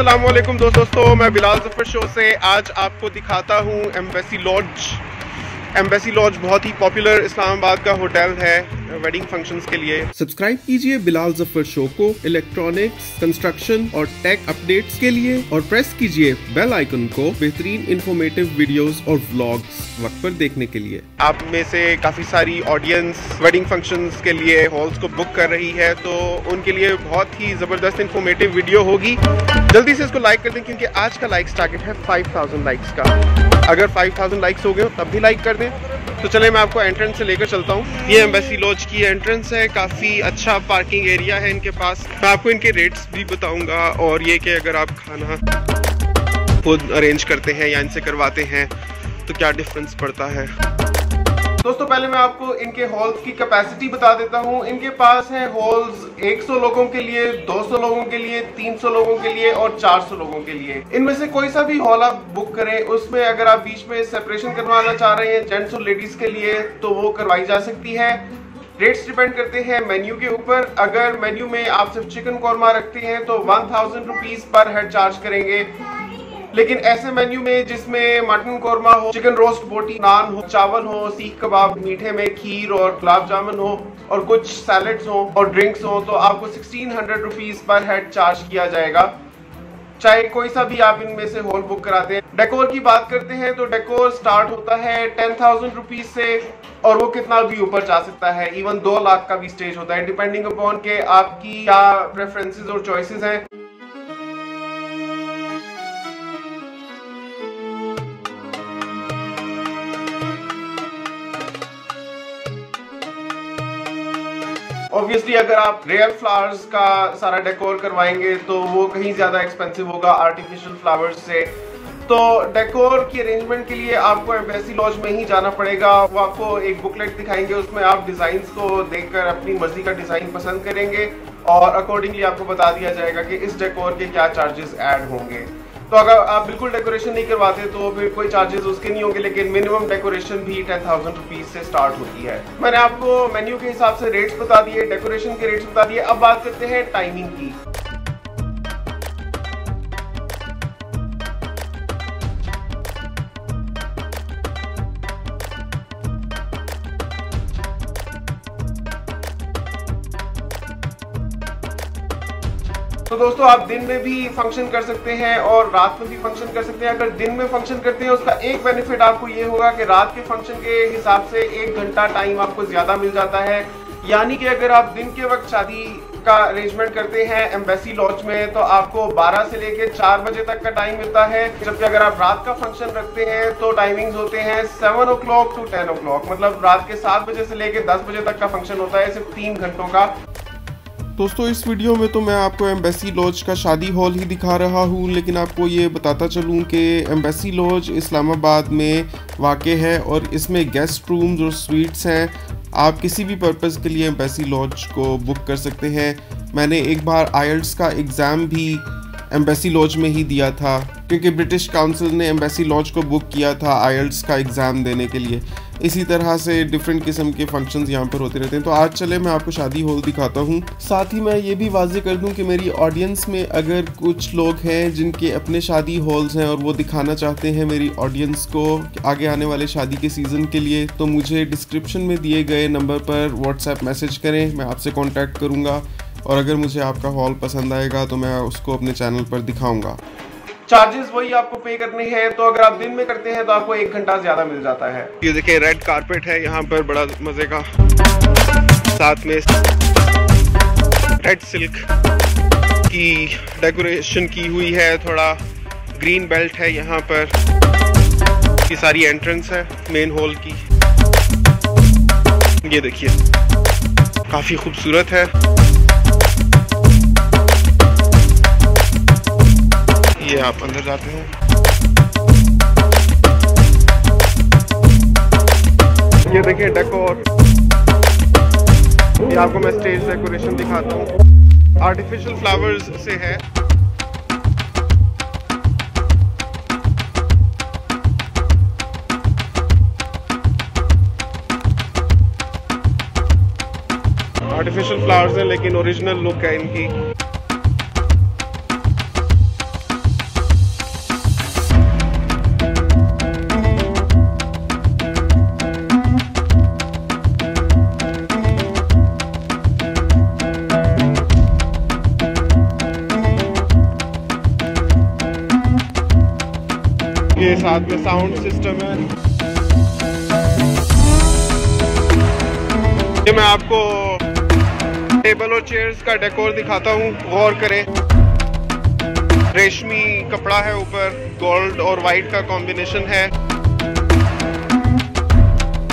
अस्सलाम वालेकुम दोस्तों, मैं बिलाल ज़फ़र शो से आज आपको दिखाता हूँ एम्बेसी लॉज एम्बेसी लॉज बहुत ही पॉपुलर इस्लामाबाद का होटल है। वेडिंग फ़ंक्शंस के लिए। सब्सक्राइब कीजिए बिलाल ज़फ़र शो को इलेक्ट्रॉनिक्स कंस्ट्रक्शन और टेक अपडेट्स के लिए और प्रेस कीजिए बेल आइकन को बेहतरीन इन्फॉर्मेटिव वीडियोस और व्लॉग्स वक्त पर देखने के लिए। आप में से काफ़ी सारी ऑडियंस वेडिंग फ़ंक्शंस के लिए हॉल्स को बुक कर रही है तो उनके लिए बहुत ही ज़बरदस्त इन्फॉर्मेटिव वीडियो होगी। जल्दी से इसको लाइक कर दें क्योंकि आज का लाइक्स टारगेट है 5000 लाइक्स का। अगर 5000 लाइक्स हो गए तब भी लाइक कर दें। तो चले, मैं आपको एंट्रेंस से लेकर चलता हूँ। ये एम्बेसी लॉज की एंट्रेंस है। काफ़ी अच्छा पार्किंग एरिया है इनके पास। मैं आपको इनके रेट्स भी बताऊँगा और ये कि अगर आप खाना खुद अरेंज करते हैं या इनसे करवाते हैं तो क्या डिफरेंस पड़ता है? दोस्तों, पहले मैं आपको इनके हॉल्स की कैपेसिटी बता देता हूँ। इनके पास है हॉल्स 100 लोगों के लिए 200 लोगों के लिए 300 लोगों के लिए और 400 लोगों के लिए। इनमें से कोई सा भी हॉल आप बुक करें, उसमें अगर आप बीच में सेपरेशन करवाना चाह रहे हैं जेंट्स और लेडीज़ के लिए तो वो करवाई जा सकती है। रेट्स डिपेंड करते हैं मेन्यू के ऊपर। अगर मेन्यू में आप सिर्फ़ चिकन कौरमा रखते हैं तो one thousand rupees per head charge करेंगे। लेकिन ऐसे मेन्यू में जिसमें मटन कौरमा हो चिकन रोस्ट बोटी नान हो, चावल हो सीख कबाब मीठे में खीर और गुलाब जामुन हो, और कुछ सैलड्स हो और ड्रिंक्स हो तो आपको sixteen hundred rupees per head charge किया जाएगा। चाहे कोई सा भी आप इनमें से होल बुक कराते हैं डेकोर की बात करते हैं तो डेकोर स्टार्ट होता है टेन थाउज़ेंड रुपीज़ से, और वो कितना भी ऊपर जा सकता है। इवन दो लाख का भी स्टेज होता है डिपेंडिंग अपॉन के आपकी क्या प्रेफरेंसेस और चॉइसेस हैं। ऑब्वियसली अगर आप रियल फ्लावर्स का सारा डेकोर करवाएँगे तो वो कहीं ज़्यादा एक्सपेंसिव होगा आर्टिफिशियल फ्लावर्स से। तो डेकोर की अरेंजमेंट के लिए आपको एम्बेसी लॉज में ही जाना पड़ेगा। वो आपको एक बुकलेट दिखाएँगे, उसमें आप डिज़ाइन को देखकर अपनी मर्ज़ी का डिज़ाइन पसंद करेंगे और अकॉर्डिंगली आपको बता दिया जाएगा कि इस डेकोर के क्या चार्जेस ऐड होंगे। तो अगर आप बिल्कुल डेकोरेशन नहीं करवाते तो फिर कोई चार्जेस उसके नहीं होंगे, लेकिन मिनिमम डेकोरेशन भी टेन थाउज़ेंड रुपीज़ से स्टार्ट होती है। मैंने आपको मेन्यू के हिसाब से रेट्स बता दिए डेकोरेशन के रेट्स बता दिए। अब बात करते हैं टाइमिंग की। दोस्तों, आप दिन में भी फ़ंक्शन कर सकते हैं और रात में भी फ़ंक्शन कर सकते हैं। अगर दिन में फ़ंक्शन करते हैं, उसका एक बेनिफिट आपको ये होगा कि रात के फ़ंक्शन के हिसाब से एक घंटा टाइम आपको ज़्यादा मिल जाता है। यानी कि अगर आप दिन के वक्त शादी का अरेंजमेंट करते हैं एम्बेसी लॉज में तो आपको 12 से लेके 4 बजे तक का टाइम मिलता है। जबकि अगर आप रात का फ़ंक्शन रखते हैं तो टाइमिंग्स होते हैं seven o'clock to ten o'clock मतलब रात के सात बजे से लेके 10 बजे तक का फ़ंक्शन होता है, सिर्फ़ तीन घंटों का। दोस्तों, इस वीडियो में तो मैं आपको एम्बेसी लॉज का शादी हॉल ही दिखा रहा हूँ, लेकिन आपको ये बताता चलूँ कि एम्बेसी लॉज इस्लामाबाद में वाक़ है और इसमें गेस्ट रूम्स और स्वीट्स हैं, आप किसी भी पर्पज़ के लिए एम्बेसी लॉज को बुक कर सकते हैं। मैंने एक बार आयल्स का एग्ज़ाम भी एम्बेसी लॉज में ही दिया था, क्योंकि ब्रिटिश काउंसिल ने एम्बेसी लॉज को बुक किया था आयल्स का एग्ज़ाम देने के लिए। इसी तरह से डिफरेंट किस्म के फ़ंक्शंस यहाँ पर होते रहते हैं। तो आज चले मैं आपको शादी हॉल दिखाता हूँ। साथ ही मैं ये भी वाजे कर दूँ कि मेरी ऑडियंस में अगर कुछ लोग हैं जिनके अपने शादी हॉल्स हैं और वो दिखाना चाहते हैं मेरी ऑडियंस को आगे आने वाले शादी के सीज़न के लिए तो मुझे डिस्क्रिप्शन में दिए गए नंबर पर व्हाट्सएप मैसेज करें, मैं आपसे कॉन्टैक्ट करूँगा। और अगर मुझे आपका हॉल पसंद आएगा तो मैं उसको अपने चैनल पर दिखाऊँगा। चार्जेस वही आपको पे करने हैं तो अगर आप दिन में करते हैं तो आपको एक घंटा ज़्यादा मिल जाता है। ये देखिए रेड कारपेट है, यहाँ पर बड़ा मज़े का। साथ में रेड सिल्क की डेकोरेशन की हुई है, थोड़ा ग्रीन बेल्ट है यहाँ पर। ये सारी एंट्रेंस है मेन हॉल की। ये देखिए, काफ़ी खूबसूरत है। ये आप अंदर जाते हैं। ये देखिए डेकोर ये आपको मैं स्टेज डेकोरेशन दिखाता हूँ। आर्टिफिशियल फ्लावर्स से है। आर्टिफिशियल फ्लावर्स हैं, लेकिन ओरिजिनल लुक है इनकी। साथ में साउंड सिस्टम है। ये मैं आपको टेबल और चेयर्स का डेकोर दिखाता हूँ। गौर करें। रेशमी कपड़ा है ऊपर। गोल्ड और वाइट का कॉम्बिनेशन है।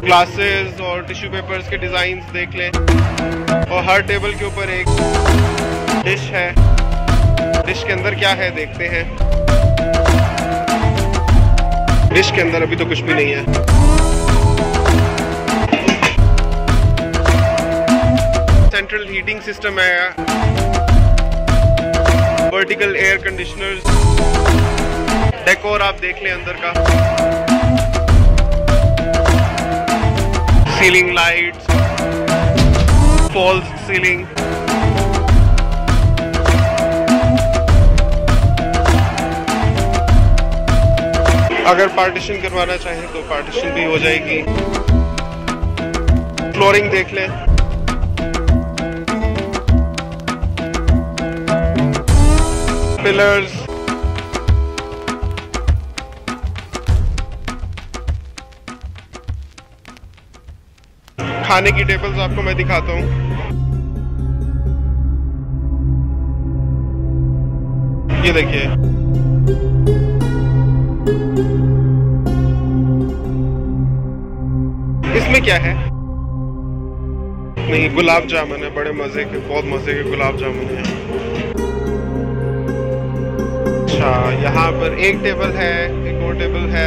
ग्लासेस और टिश्यू पेपर्स के डिज़ाइन देख लें। और हर टेबल के ऊपर एक डिश है। डिश के अंदर क्या है देखते हैं। डिश के अंदर अभी तो कुछ भी नहीं है। सेंट्रल हीटिंग सिस्टम है। वर्टिकल एयर कंडीशनर्स डेकोर आप देख लें अंदर का। सीलिंग लाइट्स फॉल्स सीलिंग अगर पार्टीशन करवाना चाहें तो पार्टीशन भी हो जाएगी। फ्लोरिंग देख लें। पिलर्स खाने की टेबल्स आपको मैं दिखाता हूँ। ये देखिए। इसमें क्या है? नहीं, गुलाब जामुन है, बड़े मज़े के, बहुत मज़े के गुलाब जामुन है। अच्छा यहाँ पर एक टेबल है, एक और टेबल है।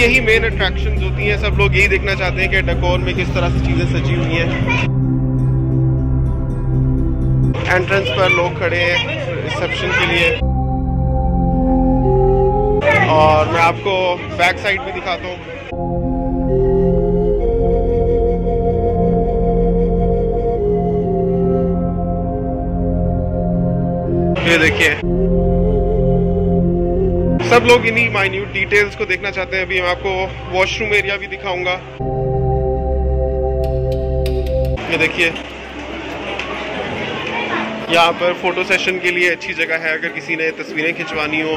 यही मेन अट्रैक्शन होती हैं, सब लोग यही देखना चाहते हैं कि डकोर में किस तरह से चीज़ें सजी हुई हैं। एंट्रेंस पर लोग खड़े हैं रिसेप्शन के लिए। और मैं आपको बैक साइड भी दिखाता हूँ। ये देखिए। सब लोग इन्हीं माइन्यूट डिटेल्स को देखना चाहते हैं। अभी मैं आपको वॉशरूम एरिया भी दिखाऊँगा। ये देखिए। यहाँ पर फ़ोटो सेशन के लिए अच्छी जगह है। अगर किसी ने तस्वीरें खिंचवानी हो।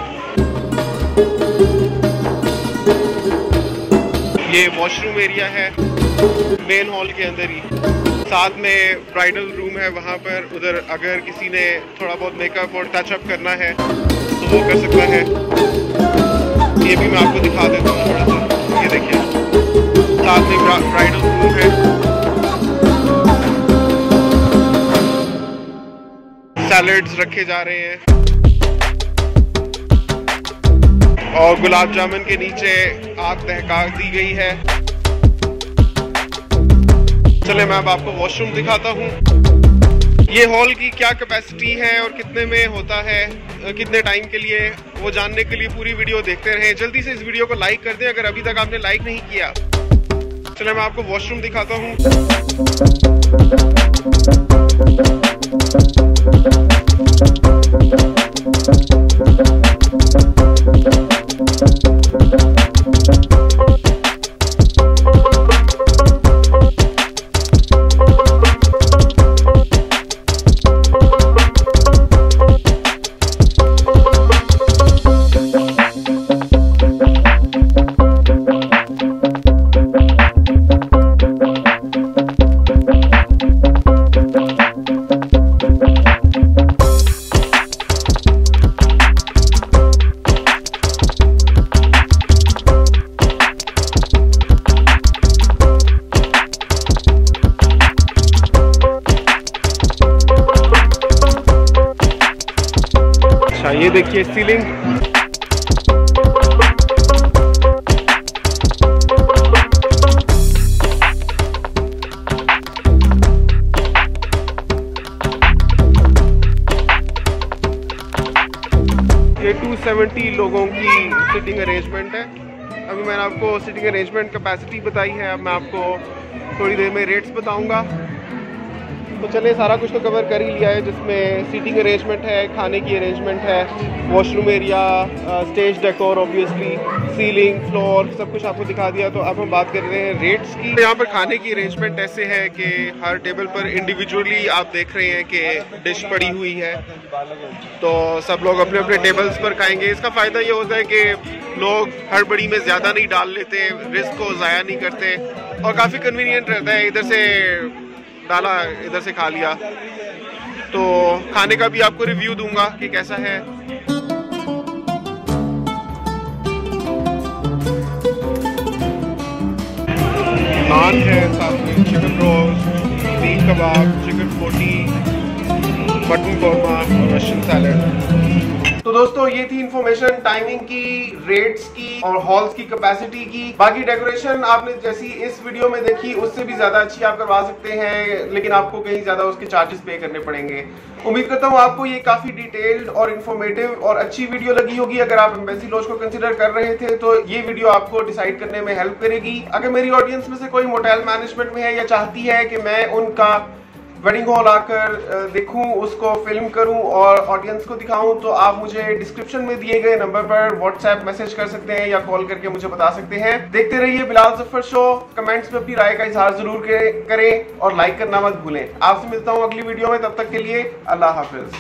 ये वॉशरूम एरिया है। मेन हॉल के अंदर ही। साथ में ब्राइडल रूम है, वहाँ पर उधर अगर किसी ने थोड़ा बहुत मेकअप और टचअप करना है तो वो कर सकता है। ये भी मैं आपको दिखा देता हूँ थोड़ा सा। ये देखिए। साथ में ब्राइडल रूम है। सैलड्स रखे जा रहे हैं। और गुलाब जामुन के नीचे आग दहका दी गई है। चले, मैं अब आपको वॉशरूम दिखाता हूँ। ये हॉल की क्या कैपेसिटी है और कितने में होता है कितने टाइम के लिए, वो जानने के लिए पूरी वीडियो देखते रहें। जल्दी से इस वीडियो को लाइक कर दें, अगर अभी तक आपने लाइक नहीं किया। चले, मैं आपको वॉशरूम दिखाता हूँ। ये देखिए सीलिंग ये 270 लोगों की सिटिंग अरेंजमेंट है। अभी मैंने आपको सिटिंग अरेंजमेंट कैपेसिटी बताई है। अब मैं आपको थोड़ी देर में रेट्स बताऊँगा। तो चले सारा कुछ तो कवर कर ही लिया है, जिसमें सीटिंग अरेंजमेंट है, खाने की अरेंजमेंट है washroom area stage decor obviously ceiling floor सब कुछ आपको दिखा दिया। तो अब हम बात कर रहे हैं रेट्स की। यहाँ पर खाने की अरेंजमेंट ऐसे है कि हर टेबल पर इंडिविजुअली आप देख रहे हैं कि डिश पड़ी हुई है। तो सब लोग अपने अपने टेबल्स पर खाएँगे। इसका फ़ायदा ये होता है कि लोग हड़बड़ी में ज़्यादा नहीं डाल लेते रिस्क को ज़ाया नहीं करते और काफ़ी कन्वीनियंट रहता है। इधर से डाला, इधर से खा लिया। तो खाने का भी आपको रिव्यू दूँगा कि कैसा है। नान है साथ में chicken roast seekh kebab chicken boti mutton korma Russian salad तो दोस्तों, ये थी इन्फॉर्मेशन टाइमिंग की रेट्स की और हॉल्स की कैपेसिटी की। बाकी डेकोरेशन आपने जैसी इस वीडियो में देखी, उससे भी ज़्यादा अच्छी आप करवा सकते हैं, लेकिन आपको कहीं ज़्यादा उसके चार्जेस पे करने पड़ेंगे। उम्मीद करता हूँ आपको ये काफ़ी डिटेल्ड और इन्फॉर्मेटिव और अच्छी वीडियो लगी होगी। अगर आप एम्बेसी लॉज को कंसिडर कर रहे थे तो ये वीडियो आपको डिसाइड करने में हेल्प करेगी। अगर मेरी ऑडियंस में से कोई मोटेल मैनेजमेंट में है या चाहती है कि मैं उनका वेडिंग हॉल आकर देखूँ, उसको फ़िल्म करूँ और ऑडियंस को दिखाऊँ तो आप मुझे डिस्क्रिप्शन में दिए गए नंबर पर व्हाट्सएप मैसेज कर सकते हैं या कॉल करके मुझे बता सकते हैं। देखते रहिए बिलाल ज़फ़र शो कमेंट्स में अपनी राय का इजहार ज़रूर करें और लाइक करना मत भूलें। आपसे मिलता हूँ अगली वीडियो में, तब तक के लिए अल्लाह हाफिज।